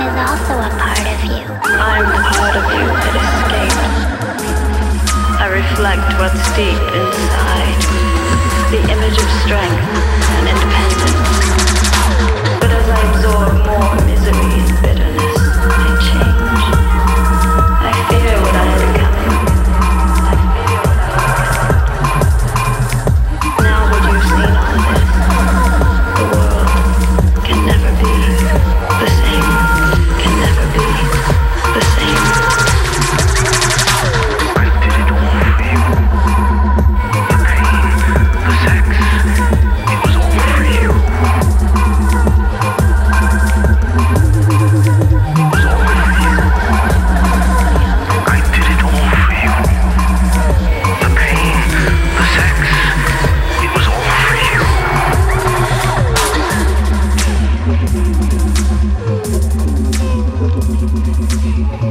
is also a part of you. I'm a part of you that escapes. I reflect what's deep inside. The image of strength.